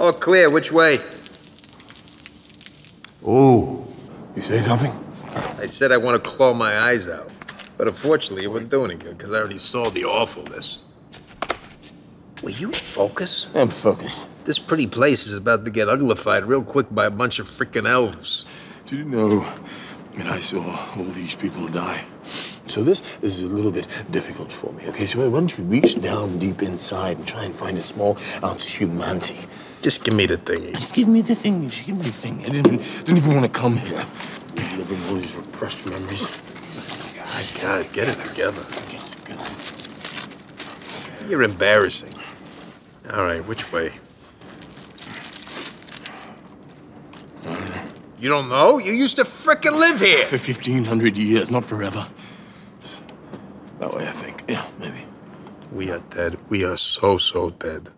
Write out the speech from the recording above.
All clear. Which way? Oh, you say something? I said I want to claw my eyes out. But unfortunately, it wouldn't do any good because I already saw the awfulness. Will you focus? I'm focused. This pretty place is about to get uglified real quick by a bunch of freaking elves. Do you know that I saw all these people die? So this, this is a little bit difficult for me. Okay, so why don't you reach down deep inside and try and find a small ounce of humanity? Just give me the thingy. Just give me the thing. Just give me the thing. I didn't, didn't even want to come here. You're Living all these repressed memories. My God, get it together. You're embarrassing. All right, which way? You don't know? You used to frickin' live here. For 1,500 years, not forever. That way, I think. Yeah, maybe. We are dead. We are so, so dead.